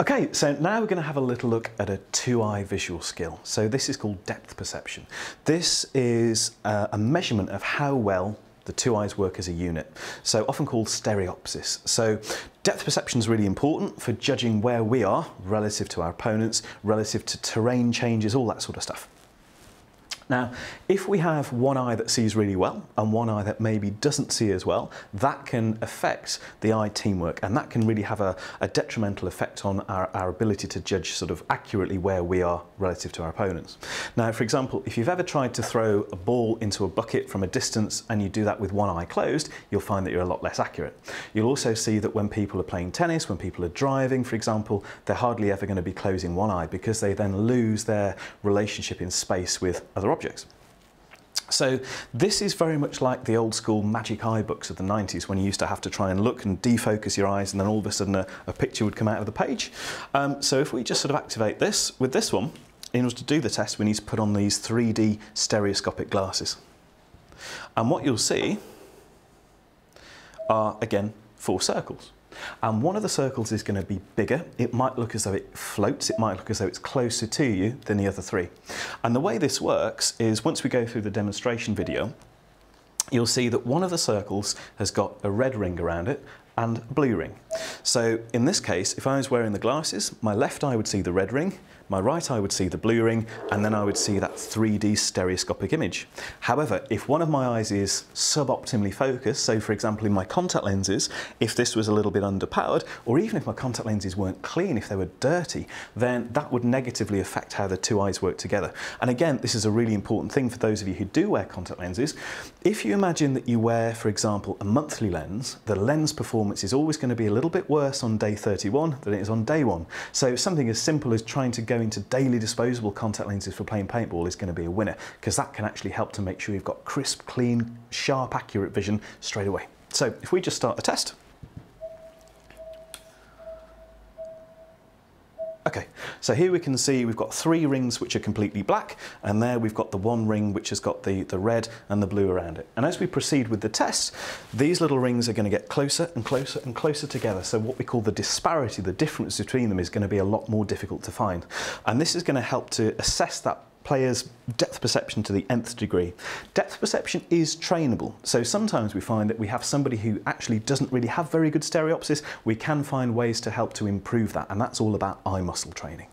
Okay, so now we're going to have a little look at a two-eye visual skill. So this is called depth perception. This is uh, a measurement of how well the two eyes work as a unit, so often called stereopsis. So depth perception is really important for judging where we are relative to our opponents, relative to terrain changes, all that sort of stuff. Now, if we have one eye that sees really well and one eye that maybe doesn't see as well, that can affect the eye teamwork and that can really have a, a detrimental effect on our, our, ability to judge sort of accurately where we are relative to our opponents. Now, for example, if you've ever tried to throw a ball into a bucket from a distance and you do that with one eye closed, you'll find that you're a lot less accurate. You'll also see that when people are playing tennis, when people are driving, for example, they're hardly ever going to be closing one eye because they then lose their relationship in space with other objects. So this is very much like the old school magic eye books of the 90s when you used to have to try and look and defocus your eyes and then all of a sudden a, a picture would come out of the page. Um, so if we just sort of activate this, with this one, in order to do the test we need to put on these 3D stereoscopic glasses. And what you'll see are, again, four circles. And one of the circles is going to be bigger. It might look as though it floats. It might look as though it's closer to you than the other three. And the way this works is once we go through the demonstration video, you'll see that one of the circles has got a red ring around it and a blue ring. So in this case, if I was wearing the glasses, my left eye would see the red ring, my right eye would see the blue ring, and then I would see that 3D stereoscopic image. However, if one of my eyes is suboptimally focused, so for example in my contact lenses, if this was a little bit underpowered, or even if my contact lenses weren't clean, if they were dirty, then that would negatively affect how the two eyes work together. And again, this is a really important thing for those of you who do wear contact lenses. If you imagine that you wear, for example, a monthly lens, the lens performance is always going to be a little bit worse on day 31 than it is on day one. So something as simple as trying to go into daily disposable contact lenses for playing paintball is going to be a winner because that can actually help to make sure you've got crisp, clean, sharp, accurate vision straight away. So if we just start a test. Okay, so here we can see we've got three rings which are completely black, and there we've got the one ring which has got the, the red and the blue around it. And as we proceed with the test, these little rings are going to get closer and closer and closer together. So what we call the disparity, the difference between them is going to be a lot more difficult to find. And this is going to help to assess that players' depth perception to the nth degree. Depth perception is trainable, so sometimes we find that we have somebody who actually doesn't really have very good stereopsis. We can find ways to help to improve that, and that's all about eye muscle training.